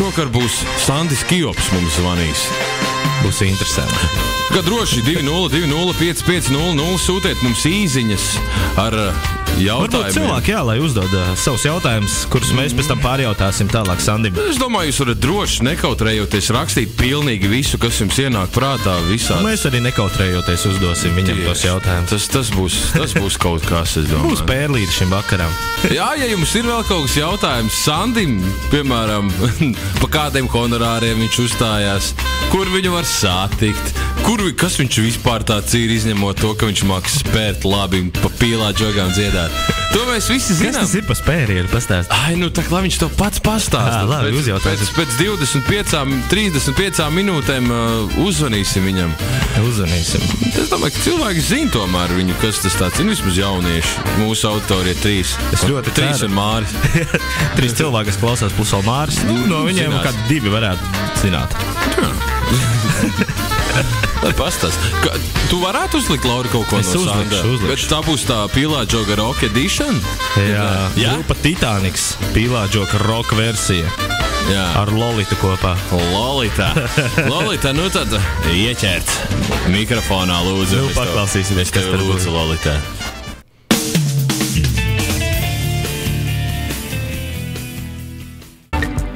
šokar būs Sandis Kijops mums zvanīs. Būs interesanti. Kā droši 2-0-2-0-5-5-0-0 sūtiet mums īsiņas ar uh, Varbūt jautājumiem. cilvēki, jā, lai uzdod uh, savus jautājumus, kurus mēs pēc tam pārjautāsim tālāk Sandim. Es domāju, jūs varat droši nekautrējoties rakstīt pilnīgi visu, kas jums ienāk prātā. Visā. Mēs arī nekautrējoties uzdosim viņam tos jautājumus. Tas, tas, būs, tas būs kaut kas, es domāju. Būs pērlīte šim vakaram. Jā, ja jums ir vēl kaut kas jautājums Sandim, piemēram, pa kādiem honorāriem viņš uzstājās, kur viņu var satikt, kur, kas viņš vispār tāds ir, izņemot to, ka viņš māks spērt labi pa pīlā džogām dziedāt. To mēs visi Kas zinām. tas ir pa spērienu? Pastāst. Ai, nu tā, lai viņš to pats pastāsta. Ā, labi, uzjautāsim. Pēc, pēc 25, 35 minūtēm uh, uzzvanīsim viņam. Uzvanīsim. Es domāju, ka cilvēki zina tomēr viņu, kas tas tāds ir. Vismaz jaunieši. Mūsu autori ir trīs. Es ļoti trīs ceru. un Māris. Trīs cilvēki, kas klausās plus vēl Māris. Nu, no viņiem Zinās. kādi divi varētu zināt. Lai pastāst. Tu varētu uzlikt, Laura, kaut ko Es no uzlikšu. Bet tā būs tā pilā džoga rock edition? Jā, Jā? grupa Titaniks, pīlāģoka roka versija Jā. ar Lolitu kopā. Lolita. Lolita, nu tad ieķert mikrofonā, lūdzu. Nu, paklausīsimies, Es kas tad būs. Lolita.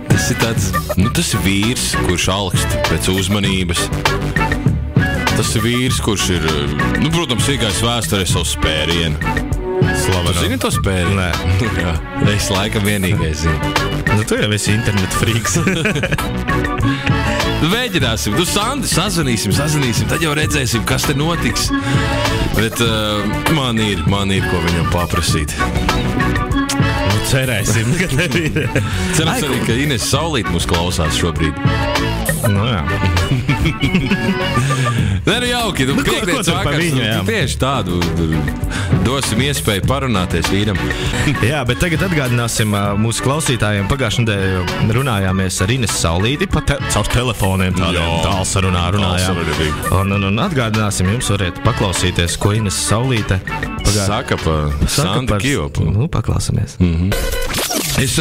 Tas ir tāds, nu tas ir vīrs, kurš augst pēc uzmanības. Tas ir vīrs, kurš ir, nu, protams, iegājis vēsturē savu spērienu. Tu Slavena. zini to spērienu? Nē. Jā, es laikam vienīgais zinu. Nu, tu jau esi internetu frīks. Mēģināsim, nu, Sandi, sazvanīsim, sazvanīsim, tad jau redzēsim, kas te notiks. Bet uh, man, ir, man ir ko viņam paprasīt. nu, cerēsim, ka tev ir. Cerams, arī, ka Ines Saulīt mūs klausās šobrīd. Nu, jā. Nē, nu jauki, nu, par vakars, viņu, jā. tieši tādu dosim iespēju parunāties vīram. jā, bet tagad atgādināsim mūsu klausītājiem. Pagājušajā nedēļā runājāmies ar Ines Saulīti pa te caur telefoniem. Tādiem Jā. tālsarunā runājām. Un, un, un atgādināsim, jums varat paklausīties, ko Ines Saulīte pagā- Saka par saka Sandu Kijopu. Nu, paklausāmies. Es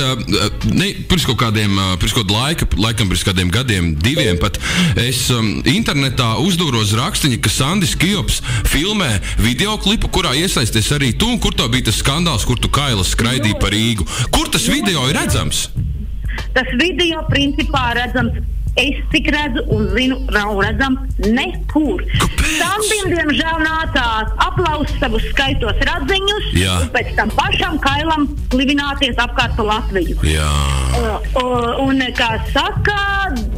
ne, pirms kaut kādiem, pirms kaut laika, laikam pirms kādiem gadiem, diviem pat, es internetā uzdūros rakstiņu, ka Sandis Kijops filmē video klipu, kurā iesaisties arī tu, un kur tā bija tas skandāls, kur tu kailas skraidīji par Rīgu. Kur tas video ir redzams? Tas video principā redzams. Es cik redzu un zinu, nav redzams nekur. Sandim, diemžēl, nācās aplaust savus skaitos radziņus, Jā. un pēc tam pašam kailam klivināties apkārt pa Latviju. Jā, Uh, uh, un, kā saka,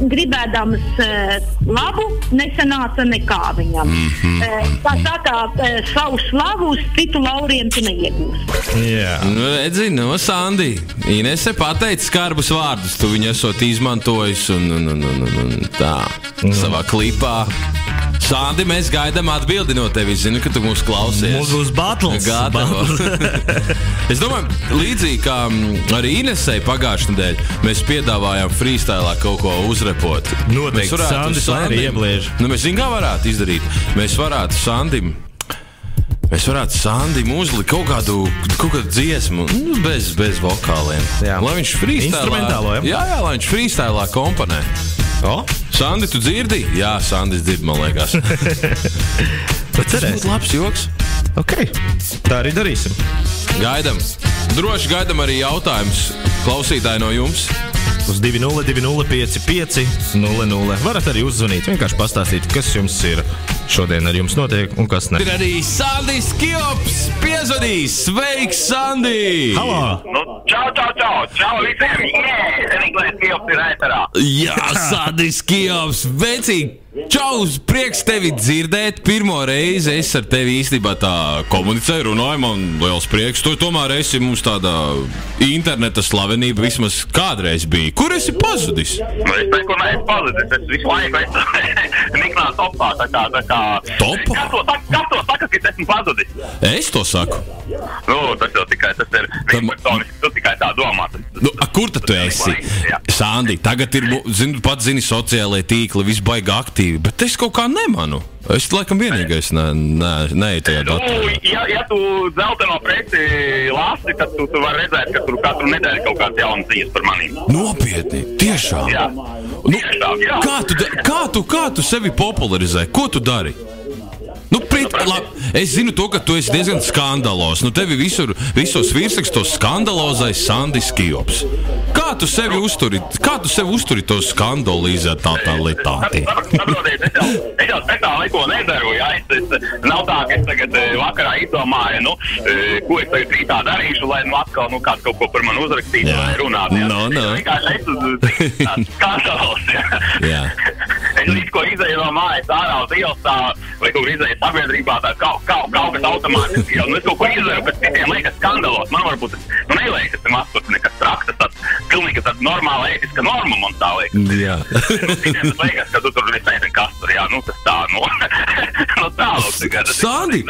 gribēdams uh, labu, nesanāca nekā viņam. Mm -hmm. uh, kā saka, uh, savu slavu uz citu lauriem tu neiegūsi. Jā. Nu, redzi, no Sandi. Inese pateica skarbus vārdus. Tu viņu esot izmantojis un, un, un, un, un, un tā savā klipā. Sandi, mēs gaidām atbildi no tevis. Zinu, ka tu mūs klausies. Mums būs battles. Es domāju, līdzīgi kā mm, arī Inesai pagājušajā nedēļā, mēs piedāvājām freestylā kaut ko uzrepot. Noteikti Mēs varētu Sandim- iebliež. Nu, mēs zinām, kā varētu izdarīt. Mēs varētu Sandim. Mēs varētu Sandim uzlikt kaut kādu, kaut kādu dziesmu, nu, bez, bez vokāliem. Jā. Lai viņš freestylā. Jā, jā, lai viņš freestylā komponē. O, Sandi, tu dzirdi? Jā, Sandis dzird, man liekas. Tas būtu labs joks. Ok, tā arī darīsim. Gaidām. Droši gaidām arī jautājumus klausītāji no jums. Uz 202-555, 00. Varat arī uzzvanīt, vienkārši pastāstīt, kas jums ir šodien ar jums notiek un kas ne. Ir arī Sandis Kjops piezvanījis. Sveiks, Sandi! Halo! Nu, čau, čau, čau, čau visiem! Ēterā. Jā, Sandis Kjops, vecīgi! Čau, prieks tevi dzirdēt. Pirmo reizi es ar tevi īstenībā tā komunicēju, runāju. Man liels prieks. Tu tomēr esi mums tāda interneta slavenība vismaz kādreiz bija. Kur esi pazudis? Nu, es nekur neesmu pazudis. Es visu laiku esmu Niklā topā. Tā kā, tā kā. Topā? Kas to saka, kas to saka, ka es esmu pazudis? Es to saku. Nu, tas jau tikai tas ir Tam-. Tu tikai tā domā. Tas, Nu, a, kur tad tu esi? Sandi, tagad ir, zini, pats zini, sociālajie tīkli, viss baigi aktīvi, bet es kaut kā nemanu. Es laikam vienīgais ne, ne, neeju tajā Nu, datā. ja, ja tu zeltaino preci lasi, tad tu, tu vari redzēt, ka tur katru nedēļu kaut kāds jauns ziņas par maniem. Nopietni, Tiešām. Jā. Nu, Tiešām, jā. kā, tu, kā, tu, kā tu sevi popularizē? Ko tu dari? Labi, es zinu, to, ka tu esi diezgan skandalos. Nu, tevi visur, visos virsrakstos skandalozais Sandis Kijops. Kā tu sevi uzturi? Kā tu sevi uzturi to skandalizētātālitāti? Saprotiet, es jau, speciāli neko nedaru. Jā, es, es, nav tā, ka es tagad eh, vakarā izdomāju, nu, eh, ko es tagad rītā darīšu, lai nu, atkal nu, kāds kaut ko par mani uzrakstītu vai runātu. jā. No, no. Es vienkārši esmu tāds skandalos. jā. Es līdz ko izēju no mājas ārā uz ielas tā, vai kaut kur izēju sabiedrībā, tā kaut, kaut, kaut kas automātiski jau, nu, es kaut ko izēju, kas citiem liekas skandalos. Man varbūt nu, neliekas, tas tur nekas traks, tas tāds pilnīgi tāds normāla ētiska norma man tā liekas. Jā. Nu, Citiem tas liekas, ka tu tur nezini, kas tur, jā, nu, tas tā, nu, nu tā, lūk. Sandi,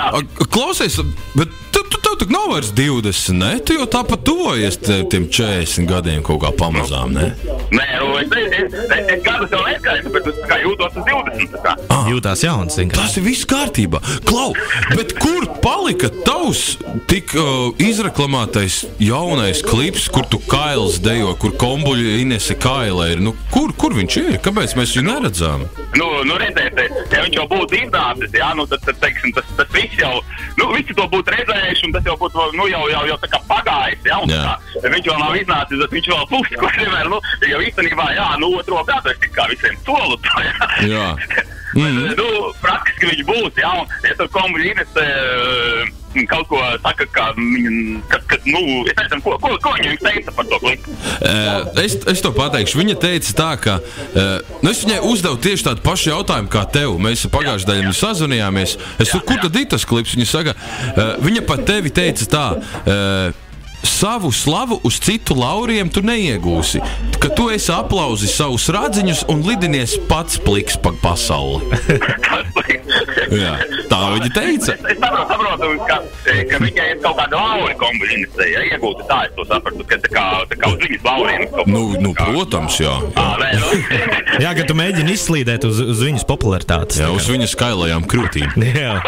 klausies, bet tu, tu, tev tak nav vairs 20, ne? Tu jau tāpat tuvojies tiem 40 gadiem kaut kā pamazām, ne? Nē, nu, es, es, es, es, es gadus jau neskaitu, bet es kā jūtos uz 20. tā kā. Jūtās jauns. vienkārši. Tas ir viss kārtībā. Klau, bet kur palika tavs tik uh, izreklamētais jaunais klips, kur tu kails dejo, kur kombuļa Inese Kaila ir? Nu, kur, kur viņš ir? Kāpēc mēs viņu neredzām? Nu, nu redziet, ja viņš jau būtu iznācis, jā, nu, tad, tad teiksim, tas, tas viss jau, nu, visi to būtu redzējuši, un tas jau būtu, nu, jau, jau, jau tā kā pagājis, jā, un Jā. tā, ja viņš vēl nav iznācis, tad viņš vēl pusi, ko nevar, nu, jau īstenībā, jā, nu, otro gadu es tik kā visiem solu to, jā. Jā. Mm. nu, praktiski viņš būs, jā, un ja tur komuļīnes kaut ko saka, ka viņa, ka, ka, nu, es nezinu, ko, ko, ko viņa teica par to klipu. Uh, es, es to pateikšu. Viņa teica, tā, ka uh, nu es viņai uzdevu tieši tādu pašu jautājumu kā tev. Mēs pagājušajā gadā sazvanījāmies. Es saku, kur tad ir tas klips? Viņa saka, viņa pat tevi teica tā. Savu slavu uz citu lauriem tu neiegūsi. Ka tu esi aplauzis savus radziņus un lidinies pats pliks pa pasauli. Jā, tā viņa teica. Es, es saprotu, ka, ka viņai ir kaut kāda laura kombinācija. Ja, iegūta tā, es to sapratu, ka tā kā, tā kā uz viņas lauriem. Nu, nu protams, jā. Ā, nē, nu. Jā, ka tu mēģini izslīdēt uz, uz viņas popularitātes. jā uz viņas skailajām krūtīm. Jā.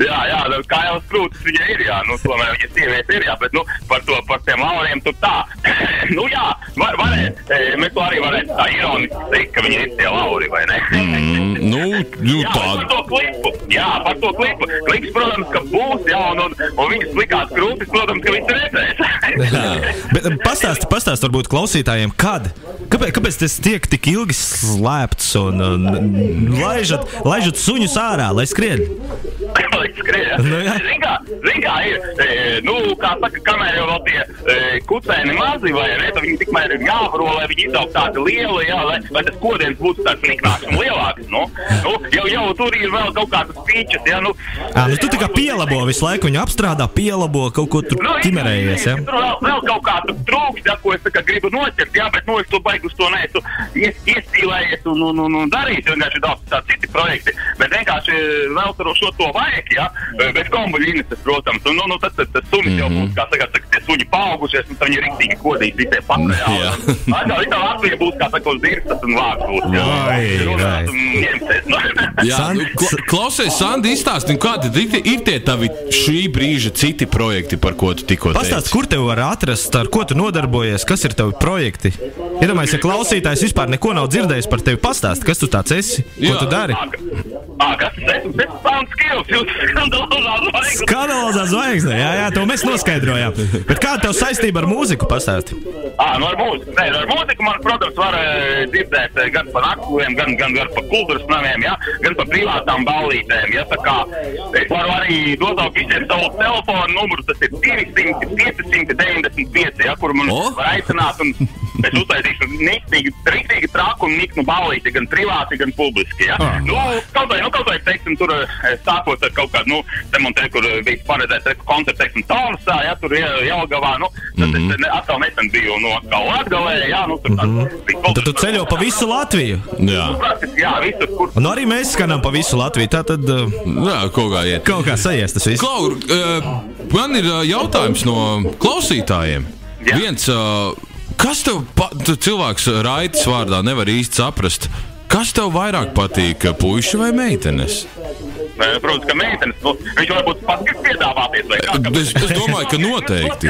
jā, jā, nu, kā jau skrūtis viņa ir, jā, nu, tomēr viņa sieviete ir, jā, bet, nu, par to, par tiem lauriem tur tā. nu, jā, var, varētu, e, mēs to arī varētu tā ironiski teikt, ka viņi ir tie lauri, vai ne? Mm, nu, nu Jā, par tā. to klipu. Jā, par to klipu. Klips, protams, ka būs, jā, un, un, un viņas likās krūtis, protams, ka viņas redzēs. Bet pastāsti, pastāsti varbūt klausītājiem, kad? Kāpēc, kāpēc tas tiek tik ilgi slēpts un, un laižat, laižat suņus ārā, lai skrien? Skrien. Nu, jā. Zini, kā, zini, kā ir, e, nu, kā saka, kamēr jau tie e, kucēni mazi, vai ne, tad viņi tikmēr ir jābaro, lai viņi izaug tādi lieli, jā, lai, lai tas kodiens būtu tāds niknāks un lielāks, nu, nu jau, jau tur ir vēl kaut kādas pīčas, jā, nu. À, nu, tu tā kā pielabo visu laiku, viņu apstrādā, pielabo kaut ko tur Nu, ķimerējies. Ja? Tur vēl, vēl kaut kā tur trūkst, ja, ko es tā kā gribu noķert, jā, bet nu, es to baigu uz to neesmu ies, iespīlējies un, un, un, un darījis. Vienkārši daudz tādu citi projekti, bet vienkārši vēl tur šo to vajag, jā, bez kombuļīnes, protams. Un, nu, nu, tad, tad, tas sunis jau būs, kā saka, saka, tie suņi paaugušies, un tad viņi ir riktīgi kodīgi visai pakaļ. Atkal visā Latvijā būs, kā saka, uz dirstas un vārds būs. jā. Vai, nu. Jā, Sand- nu, kla klausies, Sandi, izstāsti, nu, kādi ir, ir tie tavi šī brīža citi projekti, par ko tu tikko Pastāst, teici? kur te var atrast, ar ko tu nodarbojies, kas ir tavi projekti? Iedomājieties, ja klausītājs vispār neko nav dzirdējis par tevi, pastāst, kas tu tāds esi, ko Jā. tu dari. Ā, kas tas ir? Tas ir Sound Skills, skandalozā zvaigznes. Skandalozā zvaigzne, jā, jā, to mēs noskaidrojām. Bet kāda tev saistība ar mūziku? Pastāsti. Ah, nu ar mūziku. Nē, nu ar mūziku man, protams, var eh, dzirdēt eh, gan pa naktsūdiem, gan, gan, gan pa kultūras namiem, ja? gan pa privātām ballītēm. Ja? Tā kā es varu arī dodot visiem savu telefonu numuru, tas ir 200, 595, ja? kur man O! var aicināt. Un es uztaisīšu niktīgi, riktīgi traku un niknu ballīti, gan privāti, gan publiski. Ja? Ah. Nu, kaut vai, nu, kaut vai, teiksim, tur eh, sākot ar kaut kādu, nu, te man te, kur bija paredzēts re, koncerts, teiksim, Tomsā, ja, tur Jelgavā, nu, tad Mhm. es ne, atkal nesen biju no atkal Latgalē, jā, nu, tur bija Un tad tu ceļo pa visu Latviju. Jā, jā, visur, kur. Un arī mēs skanam pa visu Latviju. Tā tad uh, jā kaut kā iet. kaut kā sajies tas viss. Klau, uh, man ir uh, jautājums no klausītājiem. Jā. Viens, uh, kas tev, pa, tu cilvēks raitas vārdā nevar īsti saprast, kas tev vairāk patīk, puiši vai meitenes? Protams, ka meitenes, nu, viņš varbūt pats grib piedāvāties. kā, Es, es domāju, ka noteikti.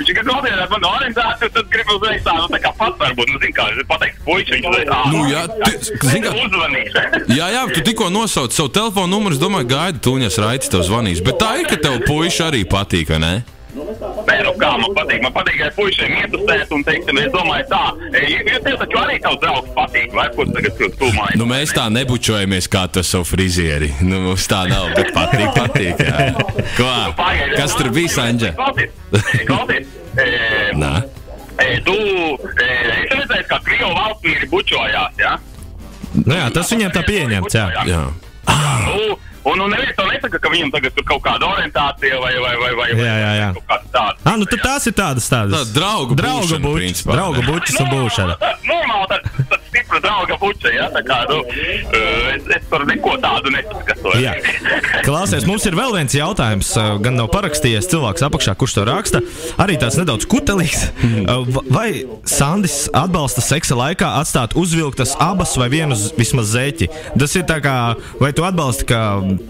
Viņš ir atbildēt man orientāciju, tad grib uzreiz tā, nu, tā kā pats varbūt, nu, zin kā, pateiks, puiši, viņš uzreiz, ā, Nu, jā, ti- zini kā- uzvanīs. Jā, jā, tu tikko nosauci savu telefonu numuru. Es domāju, gaida, tuņas raidījis tev zvanīs. Bet tā ir, ka tev puiši arī patīk, vai ne? Nē, nu kā man patīk, man patīk, ja puišiem ietusēt un, teiksim, es domāju tā, ja tev taču arī tavs draugs patīk, vai kur tagad tu tūmāji? Nu, mēs tā nebučojamies kā tu savu frizieri. Nu, mums tā nav, bet patīk, patīk. Jā. Ko? Pagaidi, Kas tur bija, Sandža? Klausies, klausies. e, Nā. e, Tu, e, es redzēju, kā Krievu valstsmīri bučojās, jā? Nu, jā, tas viņiem tā pieņemts. Jā. Jā. Nu, Un, un neviens to nesaka, ka viņam tagad ir kaut kāda orientācija vai, vai, vai, vai, vai Jā, jā, jā. kaut kāda tāda. Ah, nu tad tās ir tādas tādas. Tā draugu draugu principā. draugu bučas un būšana. Normāli, tas ir stipra drauga puķa, ja? Tā kā, nu, eh, es, es tur neko tādu nesaskatoju. Jā. Klausies, mums ir vēl viens jautājums, uh, gan nav parakstījies cilvēks apakšā, kurš to raksta. Arī tāds nedaudz kutelīgs. V- Vai Sandis atbalsta seksa laikā atstāt uzvilktas abas vai vienu z- vismaz zeķi? Tas ir tā kā, vai tu atbalsti, ka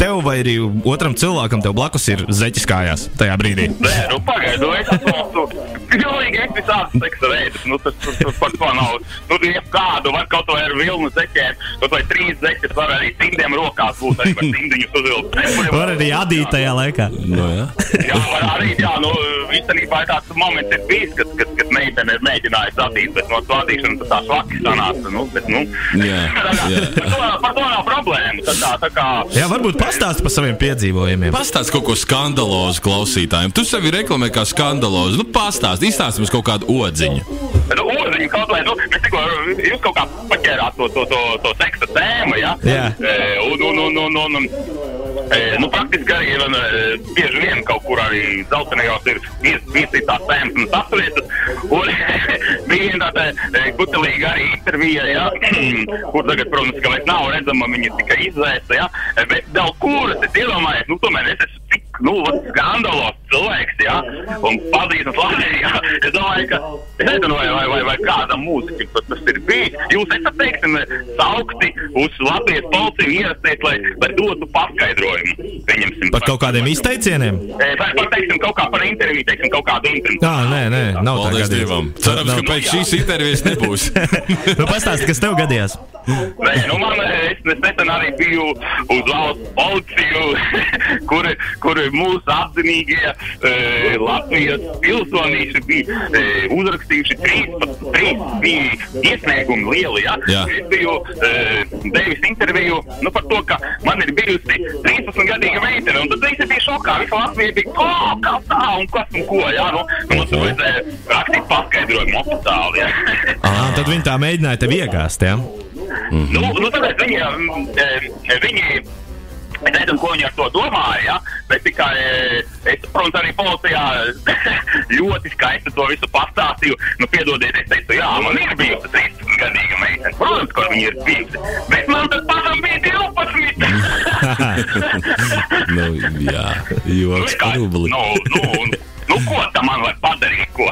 tev vai arī otram cilvēkam tev blakus ir zeķis kājās tajā brīdī? Nē, nu pagaidu, es esmu pilnīgi ekvisāts seksa veids. Nu, tas, tas, tas par to nav. Nu, ja kādu var kaut vai ar vilnu zeķēt, kaut vai trīs zeķes var arī cimdiem rokās būt, arī var cimdiņus uzvilkt. Var arī adīt tajā laikā. Nu, jā. Jā, var arī, jā, nu, īstenībā tāds moments ir bijis, kad, kad, kad meitene ir mēģinājusi adīt, bet no to adīšanas tas tā švaki sanāca, nu, bet, nu. Jā, jā. Par, to, par to nav problēma. Tā, tā, tā kā, Jā, varbūt pastāst par saviem piedzīvojumiem. Pastāst kaut ko skandalozu klausītājiem. Tu sevi reklamē kā skandalozu. Nu, pastāst, izstāst mums kaut kādu odziņu. Nu, Oziņš kaut vai, nu, mēs tikko, jūs kaut kā paķērāt to, to, to, to seksa tēmu, ja? Jā. E, un, un, un, un, un, un, nu, praktiski arī, un, e, bieži vien kaut kur arī dzeltenajos ir viesītās tēmas un saturietas. Un bija viena tāda e, kutelīga arī intervija, ja? kur tagad, protams, ka vairs nav redzama, viņa tikai izvērsta, ja? Bet daudz kuras, es iedomājos, nu, tomēr es esmu tik, nu, skandalos cilvēks, ja? Un pazīstams Latvijā, ja? Es domāju, ka, es nezinu, vai, vai, vai, vai kādam mūziķim tas ir bijis. Jūs esat, teiksim, saukti uz Latvijas policiju ierasties, lai, lai dotu paskaidrojumu. Pieņemsim. Par kaut kādiem izteicieniem? Eh, Par, par, teiksim, kaut kā par interviju, teiksim, kaut kādu interviju. Jā, nē, nē, nav tā gadījums. Dievam. Cerams, ka pēc šīs intervijas nebūs. Nu, pastāsti, kas tev gadījās? Nē, nu man, es, es nesen arī biju uz valsts policiju, kur, kur mūsu apzinīgie e, Latvijas pilsonīši bija e, uzrakstījuši 13, 3 bija iesniegumi lieli, ja? Jā. Es biju e, devis interviju, nu par to, ka man ir bijusi 13 gadīga meitene, un tad visi bija šokā, visa Latvija bija, ko, kā tā, un kas un ko, jā, nu, mums vajadzēja rakstīt paskaidrojumu oficiāli, jā. Ah, tad viņi tā mēģināja tevi iegāzt. Ja? Nu, nu tāpēc viņi, mm, eh, viņi Es nezinu, ko viņi ar to domāja, ja? bet tikai eh, es, protams, arī policijā ļoti skaisti to visu pastāstīju. Nu, piedodiet, es teicu, jā, man ir bijusi 13 gadīga meitene. Protams, ka viņa ir bijusi. Bet man tas pašam bija 12. nu, jā, joks par rubli. nu, nu, nu, ko tam man vajag padarīt? Ko?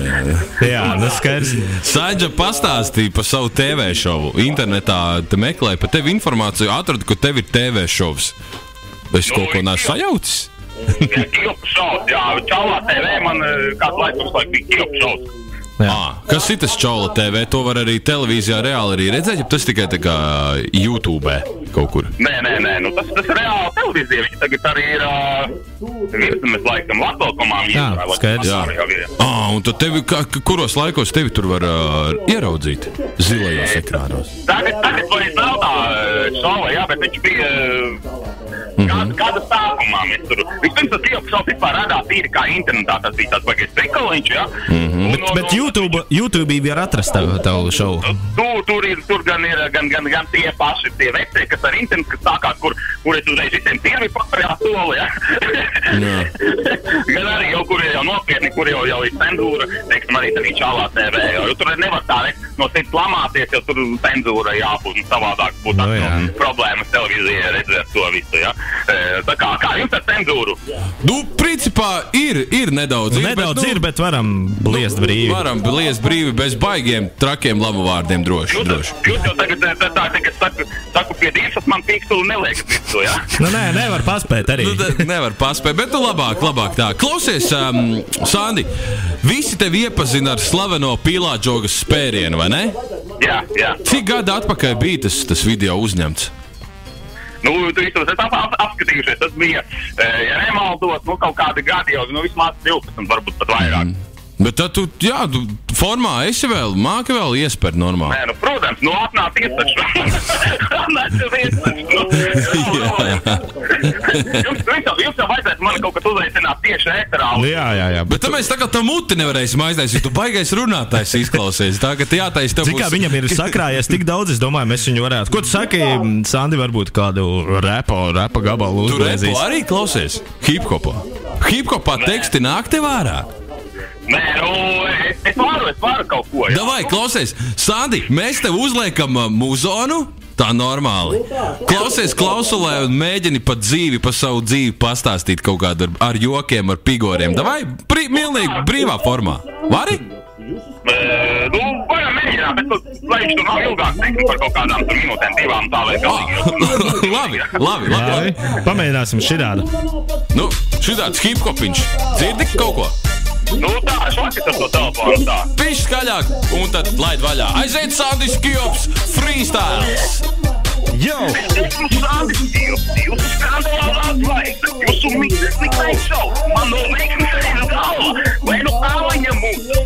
Jā, nu skaidrs. Sāģa pastāstīja par savu TV šovu. Internetā te meklēja par tevi informāciju, atradu, ka tev ir TV šovs. Es kaut ko neesmu sajaucis. Kilpu šaus, jā, Čalā TV man eh, kāds laiks uzlaik bija kilpu šaus. À, kas ir tas čaula TV? To var arī televīzijā reāli arī redzēt, ja tas tikai tā kā YouTube kaut kur. Nē, nē, nē, nu tas, tas ir reāli televīzija. Viņi tagad arī ir uh, virsmas laikam Latvijas Jā, skaidrs. Jā, Ah, un tad tevi, kā, kuros laikos tevi tur var uh, ieraudzīt? Zilajos ekrānos. Tagad, tagad vairs nav tā šova, jā, bet viņš bija. Uh, Kāda, kāda sākumā mēs tur vispirms tas šovs vispār radās tīri kā internetā. Tas bija tāds baigais pekaliņš, jā. Mm -hmm. Bet, bet YouTube, YouTube var atrast tavu, tavu šovu. Tur, tur, ir, tur gan ir gan, gan, gan tie paši tie veci, kas ar internetu kas sākās, kur, kur es uzreiz visiem pirmi paspējā soli. Ja? gan arī jau, kur ir jau nopietni, kur jau, jau ir cenzūra, teiksim, arī tādā čālā TV. Jo, jo tur nevar tā ne, no sirds lamāties, jo tur cenzūra jābūt un savādāk būtu Nu, no, jā. no, problēmas televīzijā redzēt to visu. Ja? E, tā kā, kā jums ar cenzūru? Nu, principā ir, ir nedaudz. Ir, Nedaudz bet, ir, bet varam bliest brīvi. Varam liest brīvi bez baigiem, trakiem labu vārdiem droši. Jūs, droši. jūs jau tagad tā, tā, tagad saku, saku pie dievas, man pīkstuli neliek pirkstu, ja? Nu, nē, nevar paspēt arī. Nu, tad nevar paspēt, bet nu labāk, labāk tā. Klausies, um, Sandi, visi tevi iepazina ar slaveno pīlāģogas spērienu, vai ne? Jā, jā. Cik gadu atpakaļ bija tas, tas video uzņemts? Nu, tu visu esat ap, ap, apskatījušies. Tas bija, e, ja nemaldos, nu, kaut kādi gadi jau, nu, vismaz 12, varbūt pat vairāk. Mm. Bet tad tu, jā, tu formā esi vēl, māki vēl iespērt normāli. Nē, nu, protams, nu, atnāc iestaču. Atnāc iestaču. Nu, jums, jau, jums jau vajadzētu mani kaut kad uzaicināt tieši ēterā. Jā, jā, jā. Bet tad mēs tā kā tam muti nevarēsim aiztaisīt. Tu baigais runātājs izklausies. Tā ka tu jātais tev. Cik kā viņam ir sakrājies tik daudz, es domāju, mēs viņu varētu. Ko tu saki, Sandi, varbūt kādu repo, repa gabalu Tur repo uzliezīs? arī klausies. Hip-hopā. Hip-hopā teksti nāk tev ārā. Nē, nu, es, es varu, es varu kaut ko. jā. Davai, klausies, Sandi, mēs tev uzliekam uh, muzonu. Tā normāli. Klausies klausulē un mēģini pa dzīvi, pa savu dzīvi pastāstīt kaut kādu ar, ar jokiem, ar pigoriem. Vai brī, milnīgi brīvā formā? Vari? E, nu, varam mēģināt, bet, nu, lai viņš tur nav ilgāk, teiksim, par kaut kādām tur minūtēm, divām, tā lai galīgi. labi, labi, labi. Jā, pamēģināsim šādu. Nu, šitāds hip-hopiņš. Dzirdi kaut ko? Nu, tā, švakis ar to telefonu, tā. Viņš skaļāk, un tad laid vaļā. Aiziet, Sandis Kjops, freestyles! Jo! Esmu Sandis Dievs, jūsu skandalā zvaigzne, jūsu mīļais niknais šovs, man no veiksmes reizes galva, vai nu kālaņa mūsu,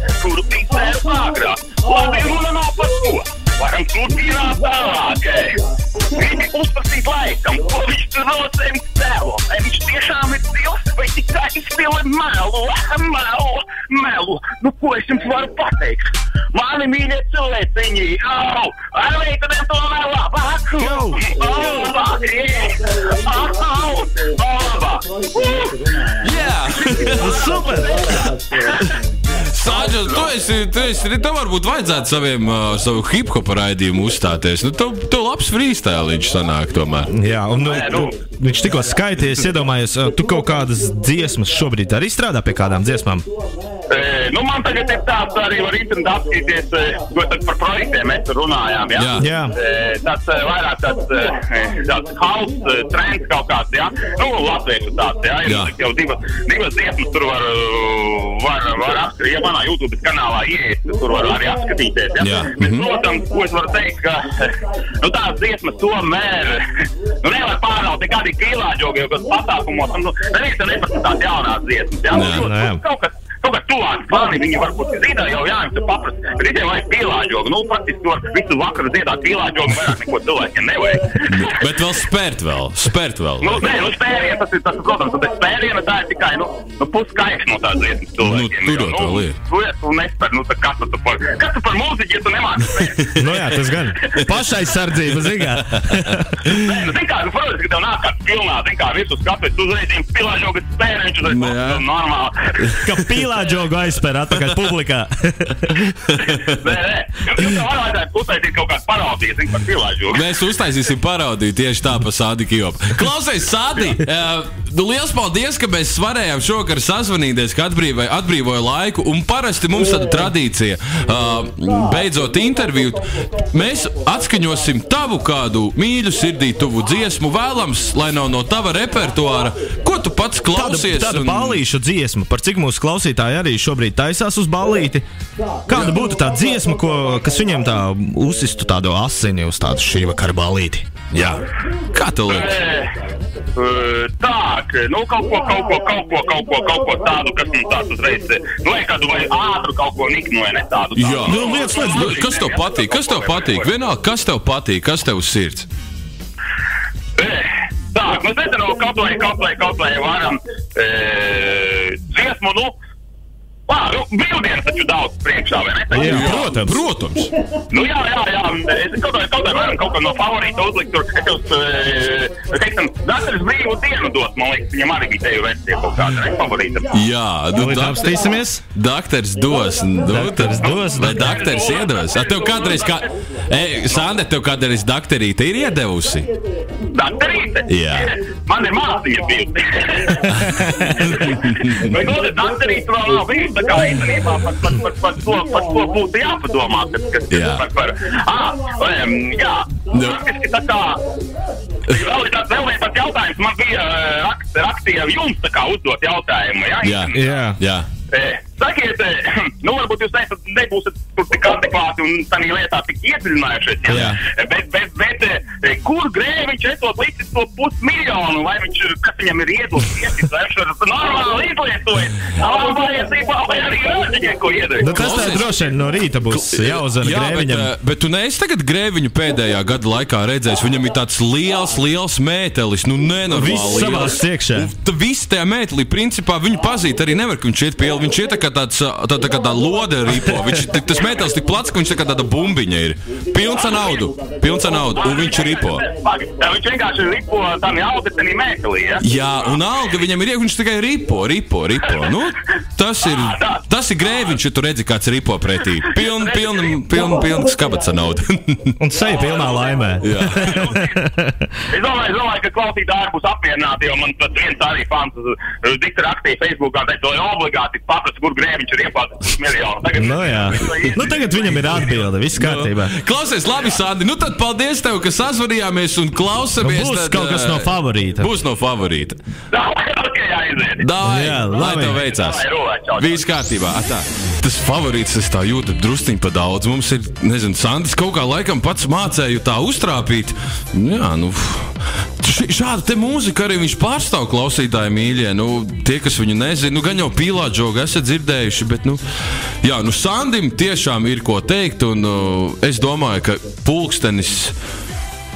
esi, tev varbūt vajadzētu saviem, uh, savu hip-hop raidījumu uzstāties. Nu, tev, tev labs freestyliņš sanāk tomēr. Jā, un nu, nu. tu, viņš tikko skaitīja, iedomājies, tu kaut kādas dziesmas šobrīd arī strādā pie kādām dziesmām. E, nu, man tagad ir tāds arī var internetā apskatīties, e, ko tad par projektiem mēs tur runājām, jā? Jā. Jā. E, tāds e, vairāk tāds, tāds house e, trends kaut kāds, jā? Nu, latviešu tāds, jā? Ir Jā. jau divas, divas dziesmas tur var, var, var apskatīt, ja manā YouTube kanālā ieiet, tur var arī apskatīties, jā? Jā. Bet, Mhm. protams, ko es varu teikt, ka, nu, tās dziesmas tomēr, nu, nevar pāraut nekādi kīlāģogi, jo, kad pasākumos, nu, neviens te nepasaka tās jaunās dziesmas, jā? Nē, Nu, nē. kaut kas, kaut kas tuvāk fani, viņi varbūt zina jau, jā, jums ir paprast, bet viņiem vajag pīlāģogu, nu, faktiski var visu vakaru dziedāt pīlāģogu, vairāk neko cilvēkiem nevajag. Bet vēl spērt vēl, spērt vēl. Nu, nē, nu, spēriena, tas ir, tas, ir, protams, bet spēriena tā ir tikai, nu, nu puskaiks no tās dziesmas cilvēkiem. Nu, tur jau jo, tā nu, lieta. Tu esi un nespēr, nu, tad kas tu par, kas tu par mūziķi, ja tu nemāki spērt? Nu jā, tas gan. Pašai sardzība, zigā. Nē, nu, zin kā, nu, protams, ka tev nāk kāds pilnā, zin kā, visus skapēc, tu uzreiz viņam pīlāģogas spēriņš, tu Nu, normāli. Ka pīlā džogu aizspēr atpakaļ publikā. Nē, nē, jums jau vajadzētu uztaisīt kaut kādu parādību, zin, par pīlāģogu. Mēs uztaisīsim parodiju tieši tā par Sādi Kjopu. Klausies, Sādi! Uh, liels paldies, ka mēs varējām šovakar sazvanīties, ka atbrīvoja, atbrīvoja laiku. Un parasti mums tāda tradīcija, uh, beidzot interviju, mēs atskaņosim tavu kādu mīļu sirdī tuvu dziesmu, vēlams, lai nav no tava repertuāra. Ko tu pats Tāda, klausies? tāda un- balīšu dziesma, par cik mūsu klausītāji arī šobrīd taisās uz balīti. Kāda būtu tā dziesma, ko, kas viņiem tā uzsistu tādu asini uz tādu šī vakara balīti? Jā, kā tev liekas? Tā, ka, nu, kaut ko, kaut ko, kaut ko, kaut ko, kaut ko tādu, kas mums tāds uzreiz, nu, vai kādu vai ātru kaut ko niknu, vai ne tādu. tādu. Jā, Nu, liec, Nu, kas tev patīk? Kas tev patīk? Vienalga, kas tev patīk, kas tev uz sirds? Tā, vai, kaut vai, kaut vai varam e, dziesmu, nu, Ā, nu, brīvdienas taču daudz priekšā, vai ne? Jā, Protams, protams. Nu, jā, jā, jā. Es kaut kādā kaut kādā kaut kā no favorīta uzlikt, tur, es uz, eh, teiksim, dakteris brīvu dienu dot, man liekas, viņam arī bija teju versija kaut kāda, ne, favorīta. Jā, nu, Tūlīt apstīsimies. Dakteris dos. Nu, Dakteris dos, Vai dakteris iedos? A, tev kādreiz, kā... Ei, Sande, tev kādreiz dakterīte ir iedevusi? Dakterīte? Jā. Man ir māsīja bijusi. Vai kaut kāda dakterīte vēl nav bijusi, tā kā īstenībā par, par, par, par, to, par to būtu jāpadomā, kas, kas, Jā. par, par, ah, um, jā, Nu. faktiski tā kā, vēl ir tāds, vēl viens tāds jautājums, man bija eh, rak- rakstīja jums tā kā uzdot jautājumu, jā? Jā. Jā. Jā. Sakiet, nu varbūt jūs neesat, nebūsiet tur tik adekvāti un tādā lietā tik iedziļinājušies. Ja? Jā. Bet, bet, bet eh, kur grēviņš esot licis to pusmiljonu, vai viņš ir, kas viņam ir iedots, iesis, vai viņš ir normāli izlietojis, vai arī rāģiņai, ko iedod. Nu, tas tā droši vien no rīta būs jāuzzina Jā, bet, grēviņam. eh, bet tu neesi tagad grēviņu pēdējā gada laikā redzējis. Viņam ir tāds liels, liels mētelis. Nu, nenormāli. Viss savās iekšā. Un Tu visi tajā mētelī, principā, viņu pazīt arī nevar, ka viņš iet pie Viņš ir tā kā tāds, tā, tā kā tā lode ripo. Viņš, tas mētelis tik plats, ka viņš tā kā tāda bumbiņa ir. Pilns ar naudu. Pilns ar naudu. Un viņš ripo. Viņš vienkārši ripo tam jautatnī mētelī, ja? Jā, un alga viņam ir, iekšā, viņš tikai ripo, ripo, ripo. Nu, tas ir, tas ir grēviņš, ja tu redzi, kāds ripo pretī. Piln, piln, piln, piln skabats ar naudu. Un seja pilnā laimē. Jā. Es domāju, es domāju, ka klausītāji būs apmierināti, jo man pat viens arī fans dikta rakstīja Facebookā, teica, lai obligāti paprast, kur grēviņš ir iepācis miljonu. Tagad, Nu, jā. nu, tagad viņam ir atbilde. Viss kārtībā. Klausies, labi, Sandi. Nu, tad paldies tev, ka sazvanījāmies un klausāmies. Nu, būs tad, kaut kas no favorīta. Būs no favorīta. Dai, Jā, lai tev veicās. Viss kārtībā. Atā. Tas favorīts, es tā jūtu, drusciņš pa daudz. Mums ir, nezinu, Sandis kaut kā laikam pats mācēja tā uztrāpīt. Jā, nu. š- Šāda te mūzika arī viņš pārstāv klausītāju mīļie. Nu, tie, kas viņu nezina, nu, gan jau pīlāģogu esat dzirdējuši, bet, nu, jā, nu, Sandim tiešām ir ko teikt, un uh, es domāju, ka pulkstenis.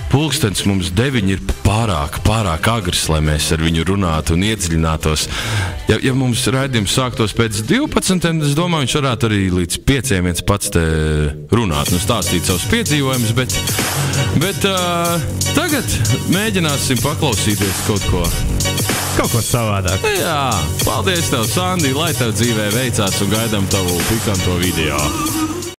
Pulkstenis mums deviņi ir pārāk, pārāk agrs, lai mēs ar viņu runātu un iedziļinātos. Ja, ja mums raidījums sāktos pēc 12, tad es domāju, viņš varētu arī līdz 5 viens pats te runāt, nu, stāstīt savus piedzīvojumus. Bet, bet uh, tagad mēģināsim paklausīties kaut ko. Kaut ko savādāk. Jā, paldies, tev, Sandi, lai tev dzīvē veicās un gaidām tavu pikanto video.